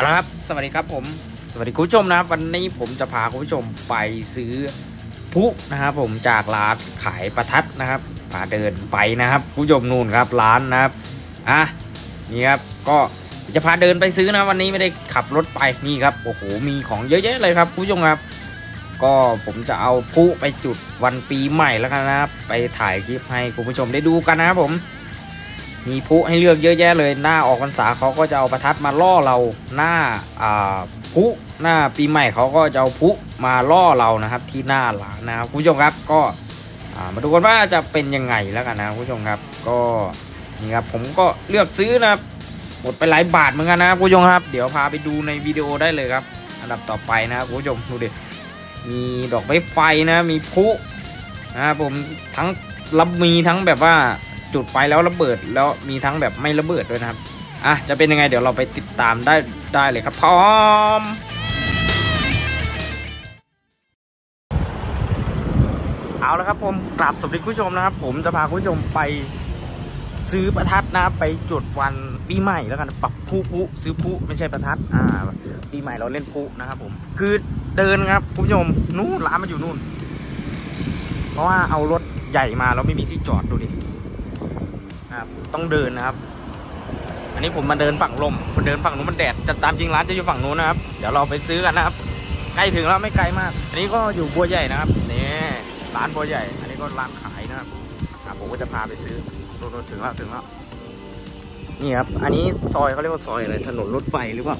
เอาละครับ สวัสดีครับผม สวัสดีคุณผู้ชมนะครับ วันนี้ผมจะพาคุณผู้ชมไปซื้อพลุนะครับผมจากร้านขายประทัดนะครับพาเดินไปนะครับคุณผู้ชมนู่นครับร้านนะครับอะนี่ครับก็จะพาเดินไปซื้อนะวันนี้ไม่ได้ขับรถไปนี่ครับโอ้โหมีของเยอะแยะเลยครับคุณผู้ชมครับ ก็ผมจะเอาพลุไปจุดวันปีใหม่แล้วกันนะครับ ไปถ่ายคลิปให้คุณผู้ชมได้ดูกันนะครับผม มีพลุให้เลือกเยอะแยะเลยหน้าออกพรรษาเขาก็จะเอาประทัดมาล่อเราหน้าอ่าพุหน้าปีใหม่เขาก็จะเอาพลุมาล่อเรานะครับ ที่หน้าหลานนะครับคุณผู้ชมครับก็มาดูกันว่าจะเป็นยังไงแล้วกันนะคุณผู้ชมครับ ก็นี่ครับผมก็เลือกซื้อนะครับหมดไปหลายบาทเหมือนกันนะครับคุณผู้ชมครับ เดี๋ยวพาไปดูในวิดีโอได้เลยครับ อันดับต่อไปนะครับคุณผู้ชมดูดิมีดอกไม้ไฟนะมีพลุนะครับผมทั้งรับมีทั้งแบบว่า จุดไปแล้วระเบิดแล้วมีทั้งแบบไม่ระเบิดด้วยนะครับอะจะเป็นยังไงเดี๋ยวเราไปติดตามได้ได้เลยครับพร้อมเอาละครับผมกราบสวัสดีคุณผู้ชมนะครับ ผมจะพาคุณผู้ชมไปซื้อประทัดนะไปจุดวันปีใหม่แล้วกันปรับผู้ผู้ซื้อผู้ไม่ใช่ประทัดอ่าปีใหม่เราเล่นผู้นะครับผม คือเดินครับคุณผู้ชมนู่นร้านมันอยู่นู่น เพราะว่าเอารถใหญ่มาแล้วไม่มีที่จอดดูดิ นะครับต้องเดินนะครับ อันนี้ผมมาเดินฝั่งลมผมเดินฝั่งนู้นมันแดดจะตามจริงร้านจะอยู่ฝั่งนู้นนะครับ เดี๋ยวเราไปซื้อกันนะครับ ใกล้ถึงแล้วไม่ไกลมาก อันนี้ก็อยู่บัวใหญ่นะครับนี่ร้านบัวใหญ่ อันนี้ก็ร้านขายนะครับผมก็จะพาไปซื้อรถถึงแล้วถึงแล้วนี่ครับ อันนี้ซอยเขาเรียกว่าซอยอะไรถนนรถไฟหรือเปล่า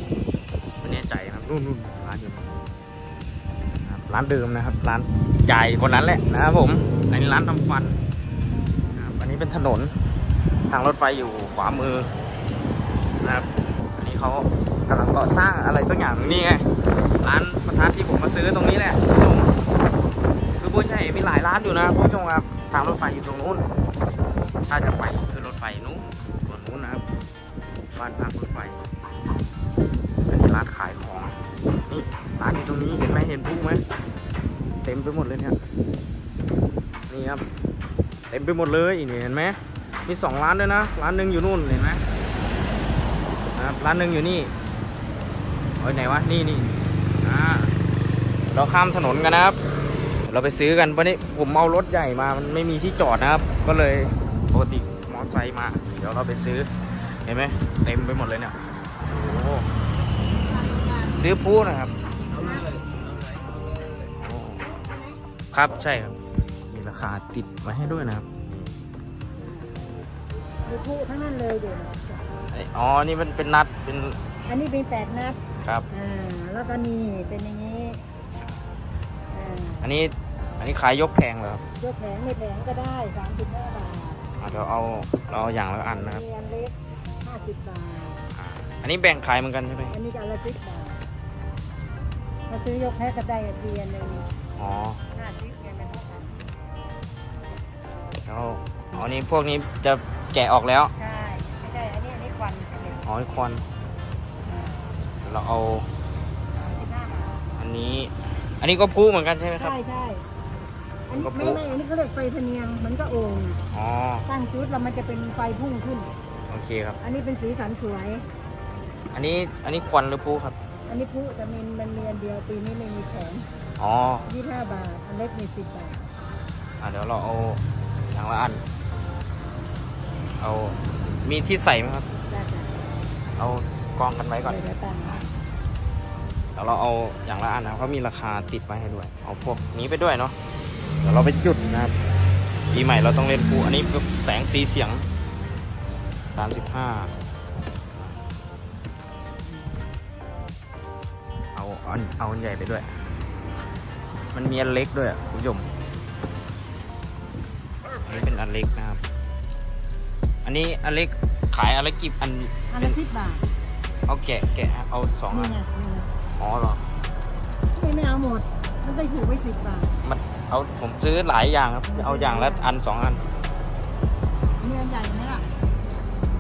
ไม่แน่ใจนะครับนู่นนู่นร้านอยู่ร้านเดิมนะครับ ร้านใหญ่คนนั้นแหละนะครับผมอันนี้ร้านทำฟันอันนี้เป็นถนน ทางรถไฟอยู่ขวามือนะครับ อันนี้เขากำลังก่อสร้างอะไรสักอย่างนี่ไงร้านประทัดที่ผมมาซื้อตรงนี้แหละคือบัวใหญ่มีหลายร้านอยู่นะคุณผู้ชมครับทางรถไฟอยู่ตรงนู้น ถ้าจะไปคือรถไฟนู้นส่วนนู้นนะครับบ้านพักรถไฟอันนี้ร้านขายของนี่ร้านอยู่ตรงนี้เห็นไหมเห็นผู้ไหมเต็มไปหมดเลยเนี่ยนี่ครับเต็มไปหมดเลยนี่เห็นไหม มีสองร้านด้วยนะร้านหนึ่งอยู่นู่นเห็นไหมนะครับร้านหนึ่งอยู่นี่เอ้ยไหนวะนี่นี่เราข้ามถนนกันนะครับ เราไปซื้อกันวันนี้ผมเอารถใหญ่มามันไม่มีที่จอดนะครับ ก็เลยปกติมอเตอร์ไซค์มา เดี๋ยวเราไปซื้อเห็นไหมเต็มไปหมดเลยเนี่ยโอ้ซื้อพูนะครับครับใช่ครับมีราคาติดไว้ให้ด้วยนะครับ มีผู้ทั้งนั้นเลยเดี๋ยวนะไอ้อ๋อ นี่มันเป็นนัด เป็น อันนี้เป็นแปดนัด ครับ อ่า แล้วก็นี่เป็นอย่างนี้ อ่า อันนี้ อันนี้ขายยกแพงเหรอครับ ยกแผงในแผงก็ได้สามสิบห้าบาทอะเดี๋ยวเอาเราเอาอย่างละอันนะครับมีอันเล็กห้าสิบบาทอ่าอันนี้แบ่งขายเหมือนกันใช่ไหมอันนี้ก็อันละสิบบาทมาซื้อยกแพ็คก็ได้เบียร์หนึ่งอ๋อห้าสิบเนี่ยมันเท่ากันแล้วอ๋อนี่พวกนี้จะ แกะออกแล้ว ใช่ไม่ใช่อันนี้อันนี้ควันอันนี้อ๋อไอ้ควัน เราเอาสามสิบห้าบาทอันนี้ อันนี้ก็พูเหมือนกันใช่ไหมครับ ใช่ใช่อันนี้ก็พลุไม่ไม่อันนี้เขาเรียกไฟพะเนียงเหมือนก็โอ่งอะอ๋อตั้งจุดแล้วมันจะเป็นไฟพุ่งขึ้น โอเคครับ อันนี้เป็นสีสันสวย อันนี้อันนี้ควันหรือพูครับ อันนี้ผู้แต่มันมันมีอันเดียวปีนี้ไม่มีแถมอ๋อยี่ห้าบาท อันเล็กมีสิบบาท อะเดี๋ยวเราเอาอย่างละอัน เอามีที่ใส่ไหมครับ ได้ค่ะเอากองกันไว้ก่อน เดี๋ยวตั้งเดี๋ยวเราเอาอย่างละอันนะเขามีราคาติดไว้ให้ด้วย เอาพวกนี้ไปด้วยเนาะ เดี๋ยวเราไปจุดนะครับปีใหม่เราต้องเล่นปูอันนี้แสงสีเสียงสามสิบห้าเอาเอาเอาอันใหญ่ไปด้วย มันมีอันเล็กด้วยอะคุณผู้ชมอันนี้เป็นอันเล็กนะครับ อันนี้อันเล็กขายอันเล็กกี่อันอันละสิบบาทเอาแกะแกะเอาสองนี่อันไงนี่ไงอ๋อเหรอนี่ไม่เอาหมด มันได้ถูกไว้สิบบาทมันเอาผมซื้อหลายอย่างครับเอาอย่างละอันสองอันมีอันใหญ่ไหมล่ะ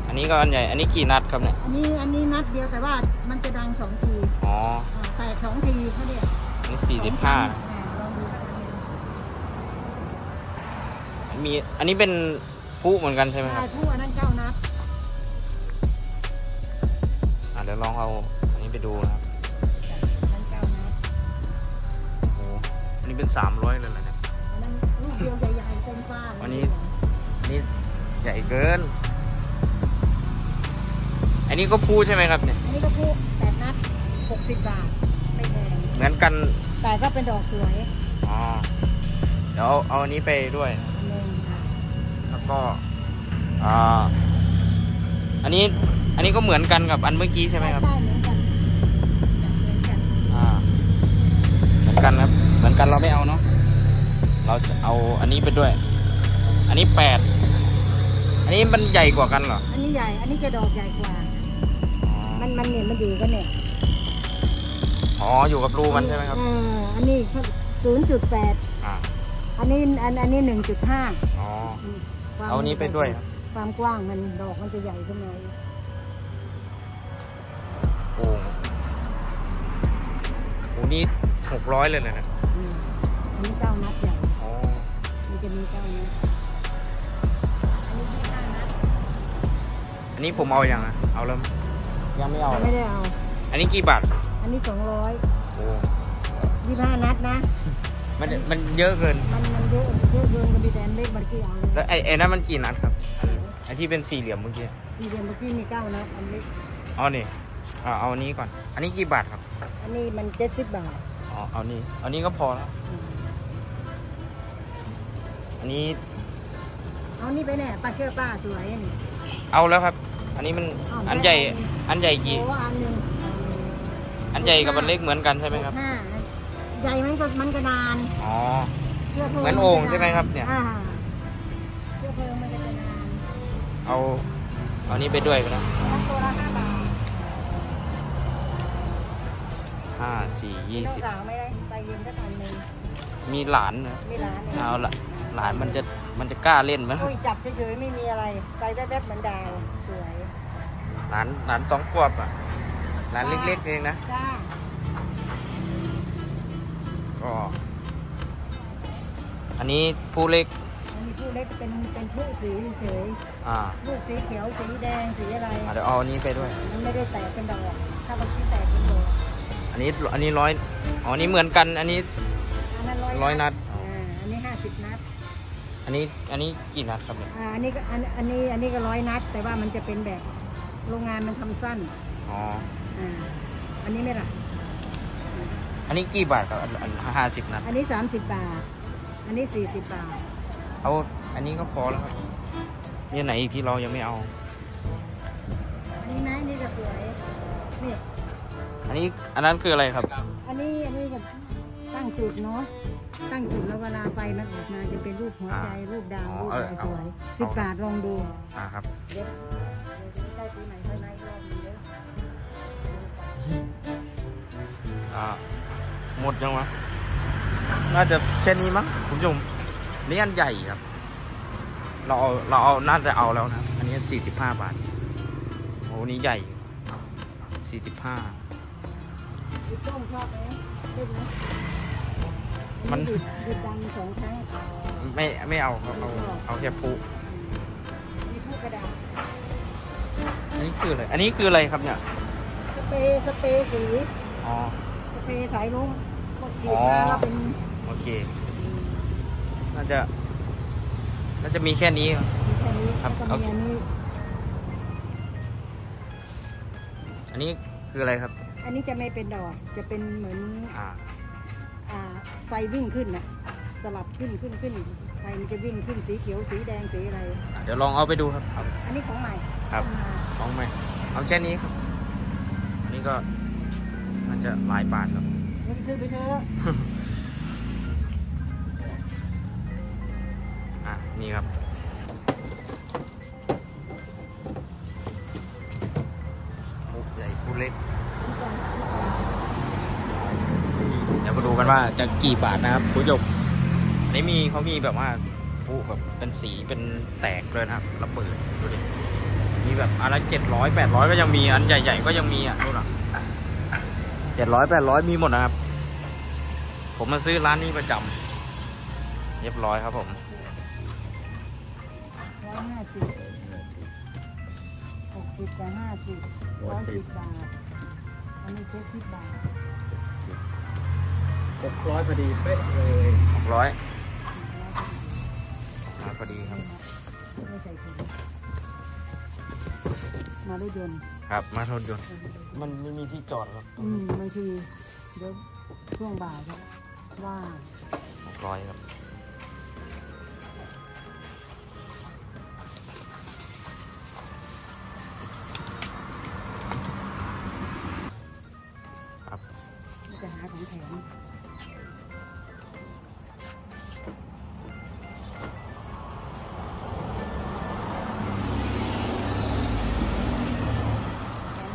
อันนี้ก็อันใหญ่อันนี้กี่นัดครับเนี่ยอันนี้อันนี้นัดเดียวแต่ว่ามันจะดังสองทีอ๋ออ่าแตกสองทีเขาเรียกอันนี้สี่สิบห้าอ่าลองดูกันมีอันนี้เป็น ผู้เหมือนกันใช่ไหมคใช่รับผู้อันนั้นเก้านัดอะเดี๋ยวลองเอาอันนี้ไปดูนะครับมันเก้านัดโอ้โหอันนี้เป็นสามร้อยเลยเหรอเนี่ยอันนั้นลูกเดียวใหญ่ๆเต็มฟ้าเลยวันนี้อันนี้ใหญ่เกิน อันนี้ก็พูใช่ไหมครับเนี่ยอันนี้ก็พูแปดนัดหกสิบบาทไม่แพงเหมือนกันแต่ก็เป็นดอกสวยอ๋อเดี๋ยวเอาเอาอันนี้ไปด้วยอันหนึ่งค่ะแล้ว ก็อ่าอันนี้อันนี้ก็เหมือนกันกับอันเมื่อกี้ใช่ไหมครับใช่เหมือนกันเหมือนกันอ่าเหมือนกันครับเหมือนกันเราไม่เอาเนาะเราจะเอาอันนี้ไปด้วย อันนี้แปดอันนี้มันใหญ่กว่ากันเหรออันนี้ใหญ่อันนี้จะดอกใหญ่กว่าอ๋อมันมันเนี่ยมันอยู่กันเนี่ยอ๋ออยู่กับรูมันใช่ไหมครับเอออันนี้ศูนย์จุดแปดอ่าอันนี้อันอันนี้หนึ่งจุดห้าอ๋อ เอานี้ไปด้วยครับความกว้างมันดอกมันจะใหญ่ขึ้นมาโอ้โหนี่หกร้อยเลยนะเนี่ยอืมอันนี้เก้านัดใหญ่อ๋อมันจะมีเก้านัดอันนี้ที่ห้านัดอันนี้ผมเอาอย่างอะเอาแล้วยังไม่เอาไม่ได้เอา อันนี้กี่บาท อันนี้สองร้อยโอ้ยี่ห้านัดนะ มันมันเยอะเกิน มันมันเยอะเยอะเกินกันดีแต่อันเล็กมันกี่เอาเลยแล้วไอ้ไอ้นั้นมันกี่นัดครับอันไอ้ที่เป็นสี่เหลี่ยมเมื่อกี้ทีเดียวเมื่อกี้มีเก้านัดอันเล็กอ๋อนี่เอาเอาอันนี้ก่อน อันนี้กี่บาทครับ อันนี้มันเจ็ดสิบบาทอ๋อเอานี้เอานี้ก็พอแล้วอืมอันนี้ เอานี่ไปแน่ป้าเชื่อป้าสวยนี่เอาแล้วครับ อันนี้มันอ้าวอันใหญ่ไม่เอาอันใหญ่กี่โอ้อันหนึ่งอันใหญ่กับอันเล็กเหมือนกันใช่ไหมครับห้า ใหญ่มันก็มันก็นานอ๋อเชื้อเพลิงเหมือนโอ่งใช่ไหมครับเนี่ยอ่าเชื้อเพลิงมันก็จะนานเอาเอานี้ไปด้วยก็ได้ทั้งตัวละห้าบาทห้าสี่ยี่น้องสิบสาวไม่ได้ไปเย็นก็ตันหนึ่งมีหลานนะมีร้านนี่ยเอาละหลานมันจะมันจะกล้าเล่นไหมโอ้ยจับเฉยๆไม่มีอะไรไปแวบๆเหมือนดาวสวยหลานหลานสองขวบอะหลานเล็กๆเองนะจ้า ก็ อันนี้ผู้เล็กอันนี้ผู้เล็กเป็นเป็นผู้สีเฉยอ่าลูกสีเขียวสีแดงสีอะไรอะเดี๋ยวเอาอันนี้ไปด้วยมันไม่ได้แตกเป็นดอกถ้ามันที่แตกเป็นดอกอันนี้อันนี้ร้อยอ๋ออันนี้เหมือนกันอันนี้อันนั้นร้อยร้อยนัดอ่าอันนี้ห้าสิบนัด อันนี้อันนี้กี่นัดครับเนี่ยอ่าอันนี้ก็อันอันนี้อันนี้ก็ร้อยนัด แต่ว่ามันจะเป็นแบบโรงงานมันทำสั้นอ๋ออ่าอันนี้ไม่ละอั นนี้กี่บาทครับอันอันห้าสิบนัดอันนี้สามสิบบาท อันนี้สี่สิบบาท เอาอันนี้ก็พอแล้วครับนี่ไหนอีกที่เรายังไม่เอาอันนี้ไหมนี่ก็สวยนี่ อันนี้อันนั้นคืออะไรครับ อันนี้อันนี้จะตั้งจุดเนาะ ตั้งจุดแล้วเวลาไฟมันออกมาจะเป็นรูปหัวใจอ่ารูปดาวอ๋อรูปเอออะไรเอาสวยเอาสิบบาทลองดูอ่าครับเดี๋ยวเดี๋ยวจะได้ปีใหม่ค่อยมาอีกรอบหนึงเด้ออ่า หมดยังวะ น่าจะแค่นี้มั้งคุณผู้ชมนี่อันใหญ่ครับ เราเอาเราเอาน่าจะเอาแล้วนะ อันนี้สี่สิบห้าบาท โอ้นี่ใหญ่สี่สิบห้าพี่ต้มชอบไหมเล่นไหมมันหยุดหยุดดังสองครั้งไม่ไม่เอาครับเอาเอาแค่พุมีผู้กระดาษอันนี้คืออะไร อันนี้คืออะไรครับเนี่ย สเปรย์สเปรย์สีอ๋อ สเปรย์สายลุงกด ฉีอ๋ดอมาแล้วเป็นโอเค น่าจะ น่าจะมีแค่นี้ครับมีแค่นี้ครัแล้วบก็มีอันนี้ อันนี้คืออะไรครับ อันนี้จะไม่เป็นดอก จะเป็นเหมือนอ่าอ่าไฟวิ่งขึ้นนะสลับขึ้นขึ้นขึ้นไฟมันจะวิ่งขึ้นสีเขียวสีแดงสีอะไรเดี๋ยวลองเอาไปดูครับเอาอันนี้ของใหม่ครับเอามาลองไหมเอาแค่นี้ครับ อันนี้ก็น่าจะหลายบาทครับ อไปเถอะอะ นี่ครับปุ๊บใหญ่ปุ๊บเล็ก เดี๋ยวมาดูกันว่าจะกี่บาทนะครับคุณผู้ชมอันนี้มีเขามีแบบว่าผู้แบบเป็นสีเป็นแตกเลยนะครับระเบิดดูดิมีแบบอันละเจ็ดร้อยแปดร้อยก็ยังมีอันใหญ่ๆก็ยังมีอะดูนะเจ็ดร้อยแปดร้อยมีหมดนะครับ ผมมาซื้อร้านนี้ประจำเรียบร้อยครับผมร้อยห้าสิบหกสิบกับห้าสิบร้อยสิบบาท อันนนี้เจ็ดสิบบาทหกร้อยพอดีเป๊ะเลยหกร้อยมาพอดีครับไม่ใส่ถุงมาด้วยยนต์ครับมาทนยนต์มันไม่มีที่จอดครับอืมบางทีเดี๋ยวช่วงบ่ายก็ ว่างหกร้อยครับครับจะหาของแถม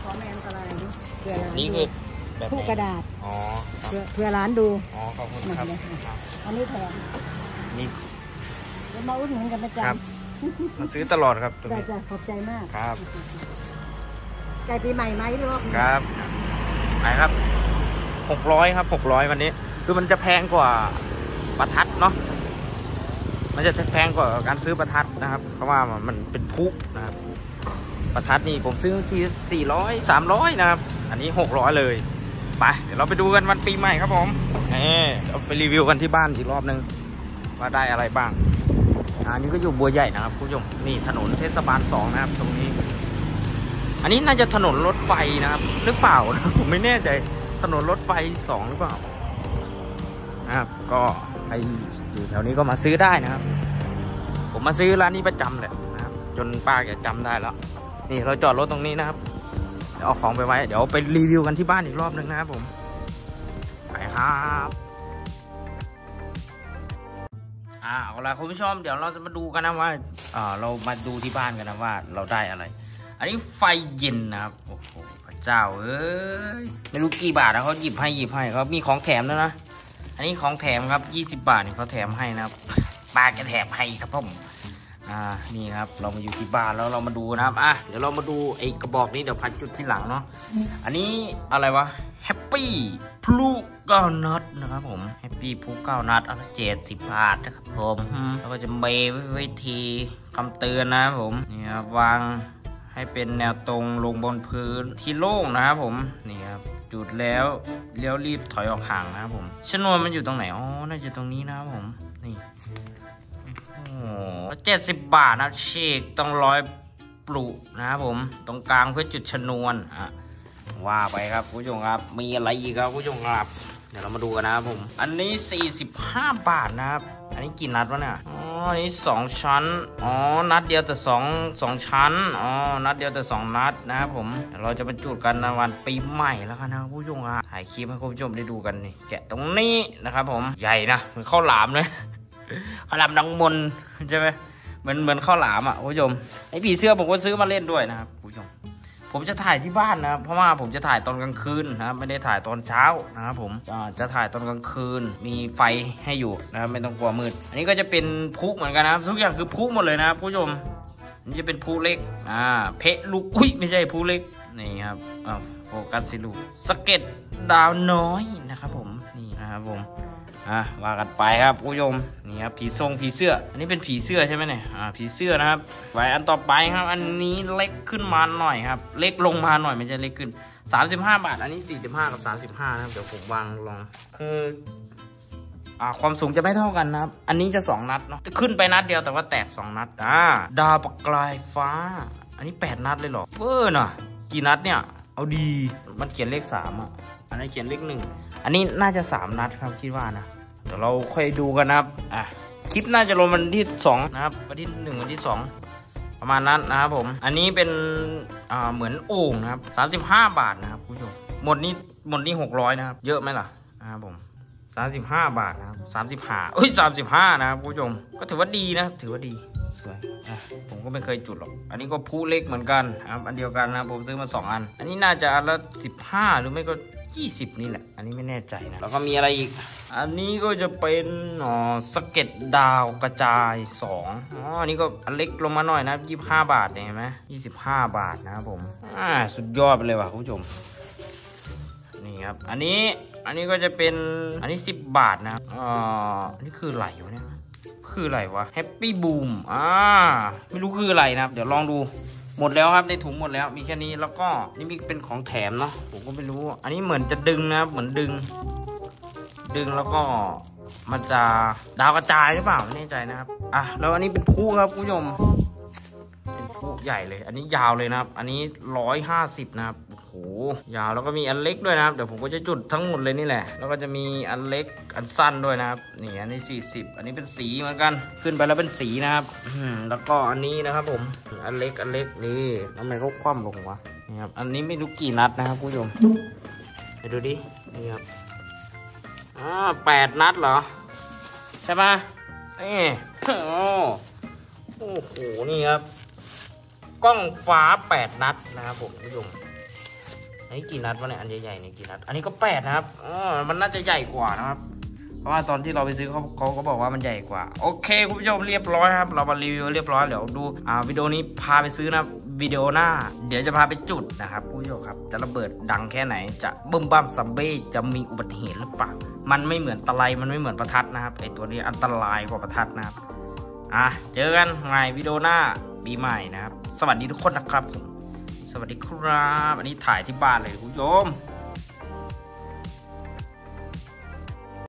ขอแมนอะไรนี่เผื่อร้านนี่ดูคือ แบบผู้ไหนกระดาษ อ๋อครับเผื่อเผื่อร้านดู อ๋อ ขอบคุณหนัครับเลยครับอันนี้แถมนี่เดี๋ยวมาอุดหนุนกันประจครับมาซื้อตลอดครับตรงำได้นี้ จ้ะขอบใจมากครับใกล้ปีใหม่ไหมรอบนี้ครับไหนครับหกร้อยครับหกร้อยวันนี้ คือมันจะแพงกว่าประทัดเนาะ มันจะแพงกว่าการซื้อประทัดนะครับ เพราะว่ามันเป็นพลุนะครับ ประทัดนี่ผมซื้อทีสี่ร้อยสามร้อยนะครับ อันนี้หกร้อยเลย ไปเดี๋ยวเราไปดูกันวันปีใหม่ครับผมนี่เราไปรีวิวกันที่บ้านอีกรอบนึงว่าได้อะไรบ้างอันนี้ก็อยู่บัวใหญ่นะครับคุณผู้ชมนี่ถนนเทศบาลสองนะครับ ตรงนี้ อันนี้น่าจะถนนรถไฟนะครับหรือเปล่าผมไม่แน่ใจถนนรถไฟสองหรือเปล่านะครับ ก็ใครอยู่แถวนี้ก็มาซื้อได้นะครับ ผมมาซื้อร้านนี้ประจำเลยนะครับ จนป้าแกจำได้แล้ว นี่เราจอดรถตรงนี้นะครับ เดี๋ยวเอาของไปไว้ เดี๋ยวไปรีวิวกันที่บ้านอีกรอบนึงนะครับผม ไปครับอ่าเอาละคุณผู้ชมเดี๋ยวเราจะมาดูกันนะว่าอ่าเรามาดูที่บ้านกันนะว่าเราได้อะไร อันนี้ไฟเย็นนะครับโอ้โหพระเจ้าเอ้ยไม่รู้กี่บาทนะเขาหยิบให้หยิบให้เขามีของแถมด้วยนะอันนี้ของแถมครับ 20 บาทนี่เขาแถมให้นะครับป้าแกแถมให้ครับผม อ่านี่ครับเรามาอยู่ที่บ้านแล้วเรามาดูนะครับอะเดี๋ยวเรามาดูไอ้กระบอกนี้เดี๋ยวพันจุดทีหลังเนาะอันนี้อะไรวะแฮปปี้พลุเก้านัดนะครับผมแฮปปี้พลุเก้านัดอันละเจ็ดสิบบาทนะครับผมแล้วก็จะเมย์ไว้ทีคำเตือนนะครับผมนี่ครับวางให้เป็นแนวตรงลงบนพื้นที่โล่งนะครับผมนี่ครับจุดแล้วเลี้ยวรีบถอยออกห่างนะครับผมชนวนมันอยู่ตรงไหนอ๋อน่าจะตรงนี้นะครับผมนี่ เจ็ดสิบบาทนะเชกต้องร้อยปลุนะครับผม ตรงกลางเพื่อจุดชนวนอะว่าไปครับผู้ชมครับ มีอะไรอีกครับผู้ชมครับ เดี๋ยวเรามาดูกันนะครับผม อันนี้ 45 บาทนะครับ อันนี้กี่นัดวะเนี่ย อ๋อ อันนี้ 2 ชั้น อ๋อ นัดเดียวแต่2 2ชั้น อ๋อ นัดเดียวแต่ 2 นัดนะครับผม เราจะมาจุดกันในวันปีใหม่แล้วกันนะผู้ชมครับ ถ่ายคลิปให้คุณผู้ชมได้ดูกันนี่แกะตรงนี้นะครับผม ใหญ่นะ เหมือนข้าวหลามเลย ข้าวหลามดังมนใช่ไหมเหมือนเหมือนข้าวหลามอะคุณผู้ชมไอ้ผีเสื้อผมก็ซื้อมาเล่นด้วยนะครับคุณผู้ชมผมจะถ่ายที่บ้านนะครับเพราะว่าผมจะถ่ายตอนกลางคืนนะครับไม่ได้ถ่ายตอนเช้านะครับผมจะถ่ายตอนกลางคืน มีไฟให้อยู่นะครับไม่ต้องกลัวมืด อันนี้ก็จะเป็นพลุเหมือนกันนะครับทุกอย่างคือพลุหมดเลยนะครับผู้ชมนี่จะเป็นพลุเล็ก อ่า เพะลูก อุ้ย ไม่ใช่พลุเล็ก นี่ครับอ้าวโฟกัสสิลูกสเก็ตดาวน้อยนะครับผม นี่นะครับผม อะว่ากันไปครับผู้ชมนี่ครับผีทรงผีเสื้อ อันนี้เป็นผีเสื้อใช่ไหมเนี่ยอ่าผีเสื้อนะครับไปอันต่อไปครับ อันนี้เล็กขึ้นมาหน่อยครับ เล็กลงมาหน่อยไม่ใช่เล็กขึ้น 35 บาท อันนี้ 45 กับ 35 นะครับ เดี๋ยวผมวางลองคืออ่าความสูงจะไม่เท่ากันนะครับ อันนี้จะ 2 นัดเนาะจะขึ้นไปนัดเดียวแต่ว่าแตก 2 นัดอ่าดาวประกายฟ้า อันนี้ 8 นัดเลยเหรอเพิ่น่ะกี่นัดเนี่ยเอาดีมันเขียนเลข3อะอันนี้เขียนเลขหนึ่งอันนี้น่าจะ 3 นัดครับคิดว่านะ เดี๋ยวเราค่อยดูกันนะครับอะคลิปน่าจะลงวันที่2นะครับวันที่1วันที่ 2ประมาณนั้นนะครับผม อันนี้เป็นเหมือนโอ่งนะครับ 35 บาทนะครับคุณผู้ชม หมดนี้หมดนี้ 600 นะครับ เยอะไหมล่ะนะครับผม 35 บาทนะครับ 35เอ้ย 35 นะครับคุณผู้ชม ก็ถือว่าดีนะ ถือว่าดี สวยอะผมก็ไม่เคยจุดหรอก อันนี้ก็ผู้เล็กเหมือนกันนะครับ อันเดียวกันนะครับผมซื้อมา 2 อัน อันนี้น่าจะอันละ 15 หรือไม่ก็ 20 นี่แหละ อันนี้ไม่แน่ใจนะ แล้วก็มีอะไรอีก อันนี้ก็จะเป็นอ๋อสะเก็ดดาวกระจาย2อ๋ออันนี้ก็อันเล็กลงมาหน่อยนะ 25 บาทเนี่ยเห็นไหม25 บาทนะครับผมอ่าสุดยอดไปเลยว่ะคุณผู้ชมนี่ครับ อันนี้ อันนี้ก็จะเป็น อันนี้ 10 บาทนะครับอ่าอันนี้คืออะไรวะเนี่ย คืออะไรวะ Happy Boom อ่า ไม่รู้คืออะไรนะครับ เดี๋ยวลองดู หมดแล้วครับในถุงหมดแล้วมีแค่นี้แล้วก็นี่มีเป็นของแถมเนาะผมก็ไม่รู้ อันนี้เหมือนจะดึงนะครับเหมือนดึง ดึงแล้วก็มันจะดาวกระจายหรือเปล่าไม่แน่ใจนะครับอะแล้วอันนี้เป็นผู้ครับคุณผู้ชม ผู้ใหญ่เลย อันนี้ยาวเลยนะครับ อันนี้ร้อยห้าสิบนะครับโอ้โหยาวแล้วก็มีอันเล็กด้วยนะครับ เดี๋ยวผมก็จะจุดทั้งหมดเลยนี่แหละ แล้วก็จะมีอันเล็กอันสั้นด้วยนะครับ นี่อันนี้สี่สิบอันนี้เป็นสีเหมือนกัน ขึ้นไปแล้วเป็นสีนะครับแล้วก็อันนี้นะครับผม อันเล็กอันเล็กนี่ทำไมเขาคว่ำลงวะ นี่ครับ อันนี้ไม่รู้กี่นัดนะครับคุณผู้ชมไปดูดิ นี่ครับ อ่าแปดนัดเหรอ ใช่ปะนี่โอ้โอ้โหนี่ครับ กล้องฟ้าแปดนัดนะครับผมคุณผู้ชมอันนี้กี่นัดวะเนี่ยอันใหญ่ๆนี่กี่นัด อันนี้ก็แปดนะครับอ๋อมันน่าจะใหญ่กว่านะครับ เพราะว่าตอนที่เราไปซื้อเขาเขาก็บอกว่ามันใหญ่กว่า โอเคคุณผู้ชมเรียบร้อยครับ เรามารีวิวเรียบร้อยเดี๋ยวดูอ่าวิดีโอนี้พาไปซื้อนะวิดีโอหน้า เดี๋ยวจะพาไปจุดนะครับคุณผู้ชมครับ จะระเบิดดังแค่ไหน จะบึ้มบ้ามซัมเบ้จะมีอุบัติเหตุหรือเปล่ามันไม่เหมือนตะไลมันไม่เหมือนประทัดนะครับไอตัวนี้อันตรายกว่าประทัดนะครับอะเจอกันใหม่วิดีโอหน้า ปีใหม่นะครับ สวัสดีทุกคนนะครับผม สวัสดีครับ อันนี้ถ่ายที่บ้านเลยคุณผู้ชม